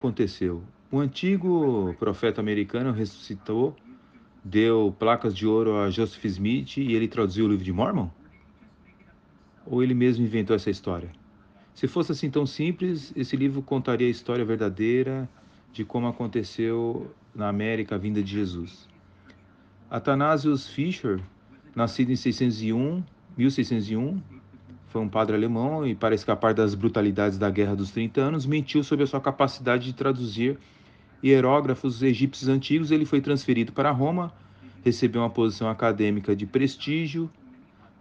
aconteceu? O antigo profeta americano ressuscitou, deu placas de ouro a Joseph Smith e ele traduziu o livro de Mormon? Ou ele mesmo inventou essa história? Se fosse assim tão simples, esse livro contaria a história verdadeira de como aconteceu na América a vinda de Jesus. Athanasius Fischer, nascido em 601, 1601, foi um padre alemão e, para escapar das brutalidades da Guerra dos 30 Anos, mentiu sobre a sua capacidade de traduzir hierógrafos egípcios antigos. Ele foi transferido para Roma, recebeu uma posição acadêmica de prestígio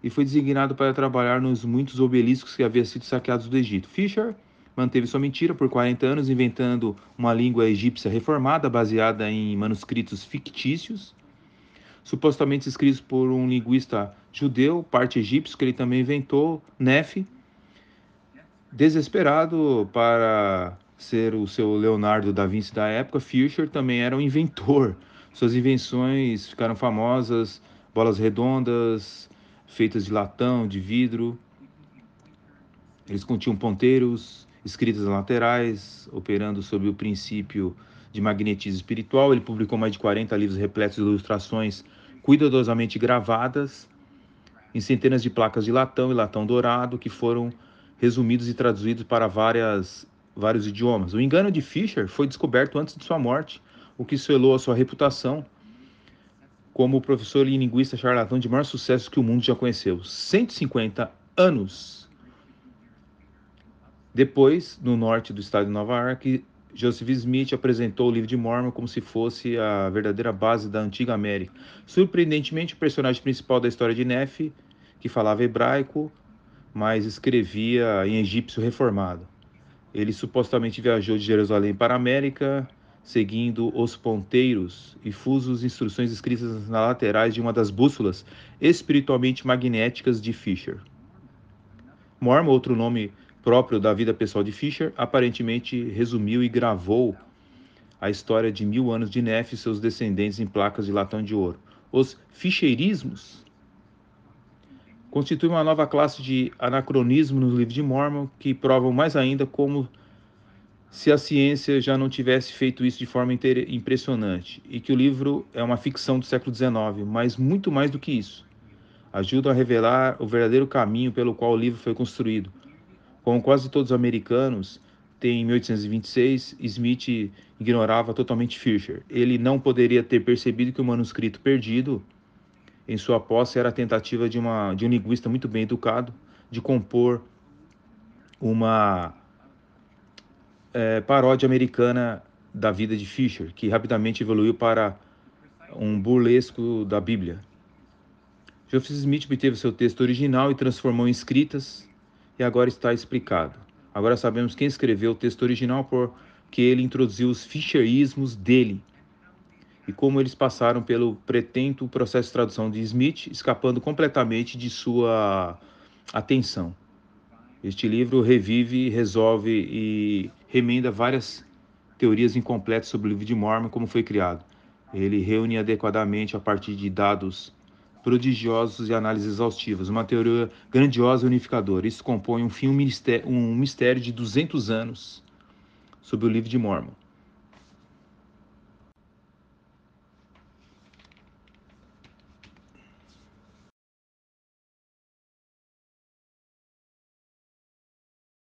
e foi designado para trabalhar nos muitos obeliscos que haviam sido saqueados do Egito. Fischer manteve sua mentira por 40 anos, inventando uma língua egípcia reformada baseada em manuscritos fictícios supostamente escritos por um linguista judeu, parte egípcio, que ele também inventou, Nefe. Desesperado para ser o seu Leonardo da Vinci da época, Fischer também era um inventor. Suas invenções ficaram famosas, bolas redondas, feitas de latão, de vidro. Eles continham ponteiros, escritas laterais, operando sob o princípio de magnetismo espiritual. Ele publicou mais de 40 livros repletos de ilustrações cuidadosamente gravadas em centenas de placas de latão e latão dourado que foram resumidos e traduzidos para várias, vários idiomas. O engano de Fischer foi descoberto antes de sua morte, o que selou a sua reputação como o professor e linguista charlatão de maior sucesso que o mundo já conheceu. 150 anos depois, no norte do estado de Nova York, Joseph Smith apresentou o livro de Mormon como se fosse a verdadeira base da antiga América. Surpreendentemente, o personagem principal da história de Nefe, que falava hebraico, mas escrevia em egípcio reformado. Ele supostamente viajou de Jerusalém para a América, seguindo os ponteiros e fusos instruções escritas nas laterais de uma das bússolas espiritualmente magnéticas de Fisher. Mormon, outro nome próprio da vida pessoal de Fischer, aparentemente resumiu e gravou a história de mil anos de Nefe e seus descendentes em placas de latão de ouro. Os ficheirismos constituem uma nova classe de anacronismo no livro de Mormon que provam mais ainda como se a ciência já não tivesse feito isso de forma impressionante e que o livro é uma ficção do século XIX, mas muito mais do que isso. Ajuda a revelar o verdadeiro caminho pelo qual o livro foi construído, como quase todos os americanos, em 1826, Smith ignorava totalmente Fischer. Ele não poderia ter percebido que o manuscrito perdido em sua posse era a tentativa de, uma, de um linguista muito bem educado de compor uma é, paródia americana da vida de Fischer, que rapidamente evoluiu para um burlesco da Bíblia. Joseph Smith obteve seu texto original e transformou em escritas e agora está explicado. Agora sabemos quem escreveu o texto original porque ele introduziu os ficherismos dele e como eles passaram pelo pretento processo de tradução de Smith, escapando completamente de sua atenção. Este livro revive, resolve e remenda várias teorias incompletas sobre o livro de Mormon, como foi criado. Ele reúne adequadamente a partir de dados prodigiosos e análises exaustivas, uma teoria grandiosa e unificadora. Isso compõe um fim, um mistério, um mistério de 200 anos sobre o livro de Mormon.